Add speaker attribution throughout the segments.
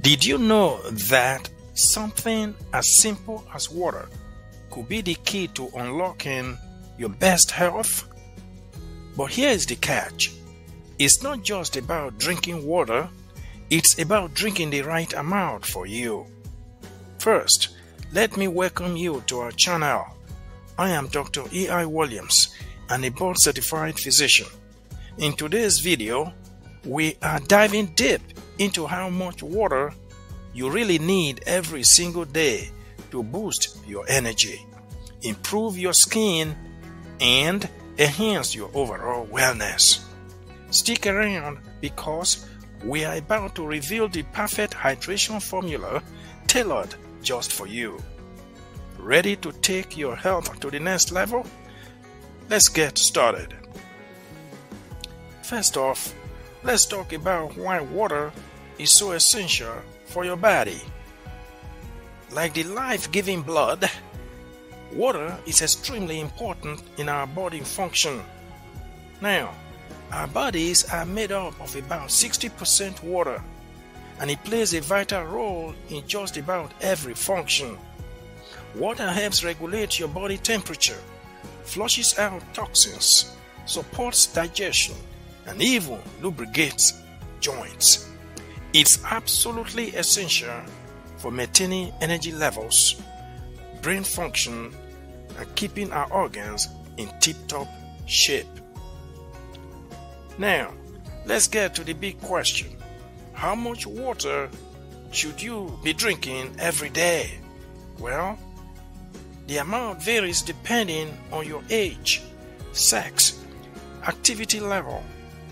Speaker 1: Did you know that something as simple as water could be the key to unlocking your best health? But here is the catch it's not just about drinking water, it's about drinking the right amount for you. First, let me welcome you to our channel. I am Dr. E.I. Williams, and a board certified physician. In today's video, we are diving deep into how much water you really need every single day to boost your energy, improve your skin, and enhance your overall wellness. Stick around because we are about to reveal the perfect hydration formula tailored just for you. Ready to take your health to the next level? Let's get started. First off, let's talk about why water is so essential for your body. Like the life giving blood, water is extremely important in our body function. Now, our bodies are made up of about 60% water, and it plays a vital role in just about every function. Water helps regulate your body temperature, flushes out toxins, supports digestion, and even lubricates joints. It's absolutely essential for maintaining energy levels, brain function, and keeping our organs in tip top shape. Now, let's get to the big question How much water should you be drinking every day? Well, the amount varies depending on your age, sex, activity level,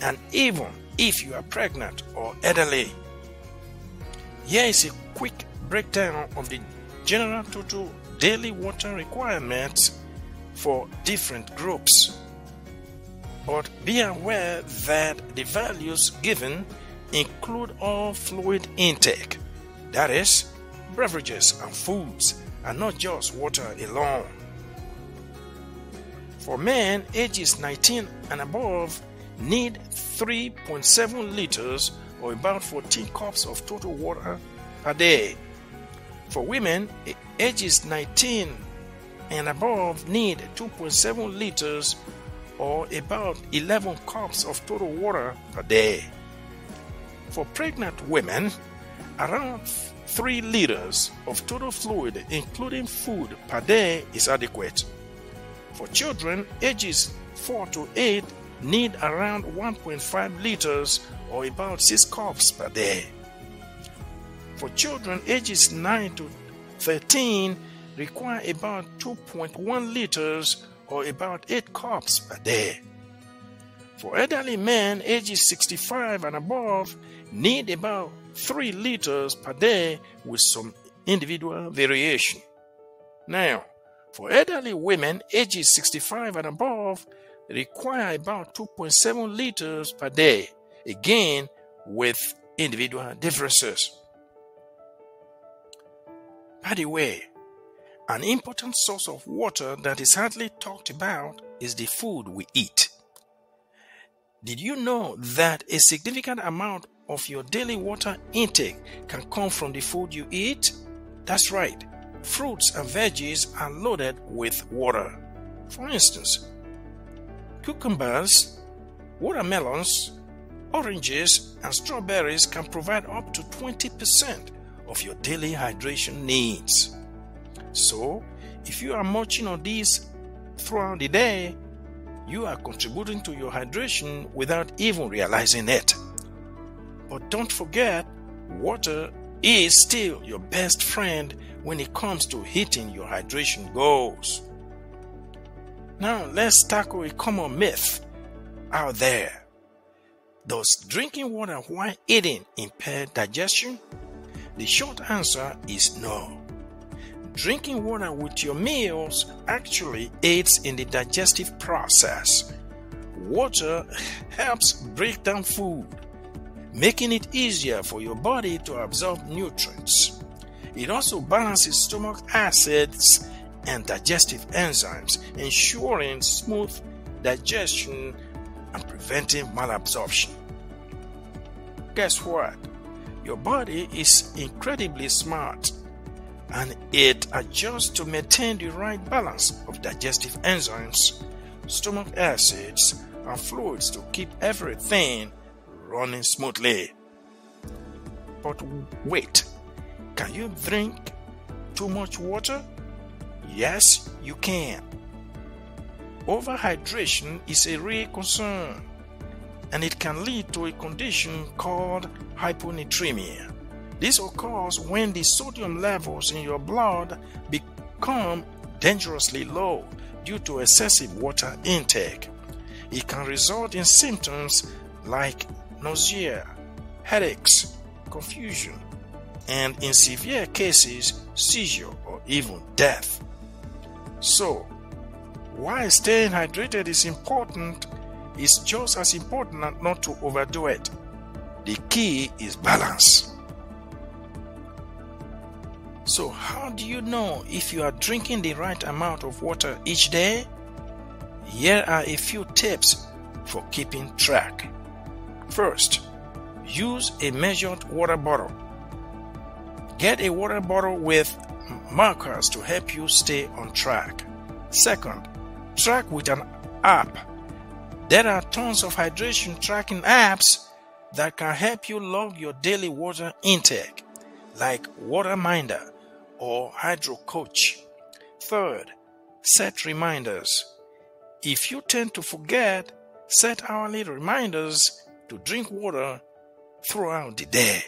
Speaker 1: and even if you are pregnant or elderly. Here is a quick breakdown of the general total daily water requirements for different groups. But be aware that the values given include all fluid intake, that is, beverages and foods, and not just water alone. For men ages 19 and above, need 3.7 liters or about 14 cups of total water per day. For women ages 19 and above need 2.7 liters or about 11 cups of total water per day. For pregnant women, around 3 liters of total fluid, including food, per day is adequate. For children ages 4 to 8, need around 1.5 liters or about 6 cups per day. For children ages 9 to 13, require about 2.1 liters or about 8 cups per day. For elderly men ages 65 and above, need about 3 liters per day with some individual variation. Now, for elderly women ages 65 and above, require about 2.7 liters per day, again with individual differences. By the way, an important source of water that is hardly talked about is the food we eat. Did you know that a significant amount of your daily water intake can come from the food you eat? That's right, fruits and veggies are loaded with water. For instance, cucumbers, watermelons, oranges, and strawberries can provide up to 20% of your daily hydration needs. So, if you are munching on these throughout the day, you are contributing to your hydration without even realizing it. But don't forget, water is still your best friend when it comes to hitting your hydration goals. Now, let's tackle a common myth out there. Does drinking water while eating impair digestion? The short answer is no. Drinking water with your meals actually aids in the digestive process. Water helps break down food, making it easier for your body to absorb nutrients. It also balances stomach acids and digestive enzymes, ensuring smooth digestion and preventing malabsorption. Guess what? Your body is incredibly smart and it adjusts to maintain the right balance of digestive enzymes, stomach acids, and fluids to keep everything running smoothly. But wait, can you drink too much water? Yes, you can. Overhydration is a real concern and it can lead to a condition called hyponatremia. This occurs when the sodium levels in your blood become dangerously low due to excessive water intake. It can result in symptoms like nausea, headaches, confusion, and in severe cases, seizure or even death. So, why staying hydrated is important is just as important not to overdo it. The key is balance. So, how do you know if you are drinking the right amount of water each day? Here are a few tips for keeping track. First, use a measured water bottle. Get a water bottle with markers to help you stay on track. Second, track with an app. There are tons of hydration tracking apps that can help you log your daily water intake, like Waterminder or HydroCoach. Third, set reminders. If you tend to forget, set hourly reminders to drink water throughout the day.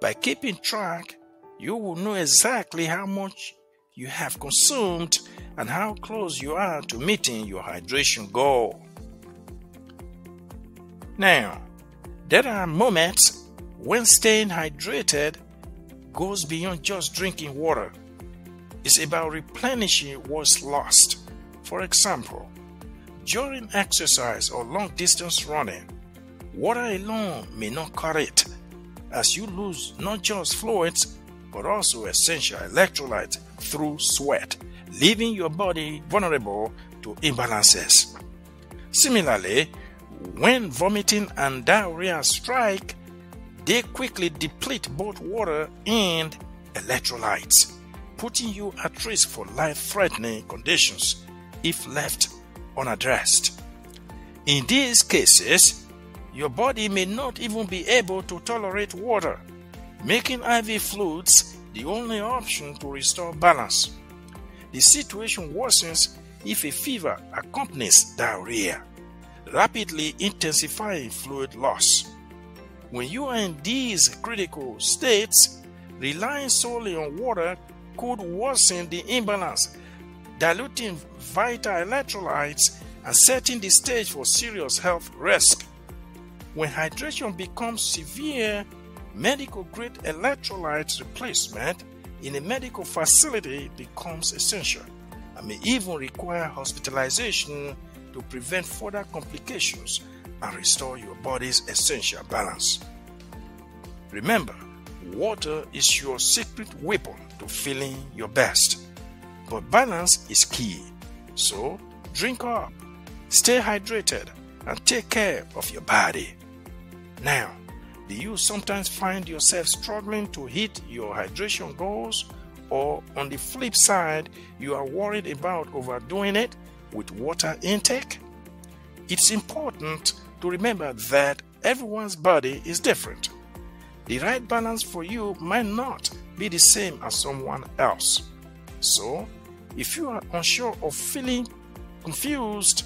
Speaker 1: By keeping track, you will know exactly how much you have consumed and how close you are to meeting your hydration goal. Now, there are moments when staying hydrated goes beyond just drinking water. It's about replenishing what's lost. For example, during exercise or long distance running, water alone may not cut it, as you lose not just fluids but also essential electrolytes through sweat, leaving your body vulnerable to imbalances. Similarly, when vomiting and diarrhea strike, they quickly deplete both water and electrolytes, putting you at risk for life threatening conditions if left unaddressed. In these cases, your body may not even be able to tolerate water, making IV fluids the only option to restore balance. The situation worsens if a fever accompanies diarrhea, rapidly intensifying fluid loss. When you are in these critical states, relying solely on water could worsen the imbalance, diluting vital electrolytes and setting the stage for serious health risk. When hydration becomes severe, medical grade electrolyte replacement in a medical facility becomes essential and may even require hospitalization to prevent further complications and restore your body's essential balance. Remember, water is your secret weapon to feeling your best. But balance is key. So, drink up, stay hydrated, and take care of your body. Now, do you sometimes find yourself struggling to hit your hydration goals? Or on the flip side, you are worried about overdoing it with water intake? It's important to remember that everyone's body is different. The right balance for you might not be the same as someone else. So, if you are unsure of feeling confused,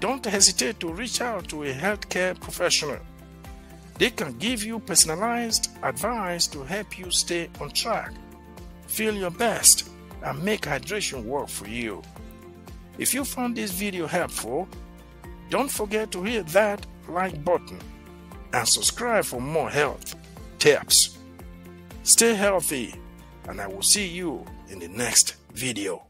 Speaker 1: don't hesitate to reach out to a healthcare professional. They can give you personalized advice to help you stay on track, feel your best, and make hydration work for you. If you found this video helpful, don't forget to hit that like button and subscribe for more health tips. Stay healthy, and I will see you in the next video.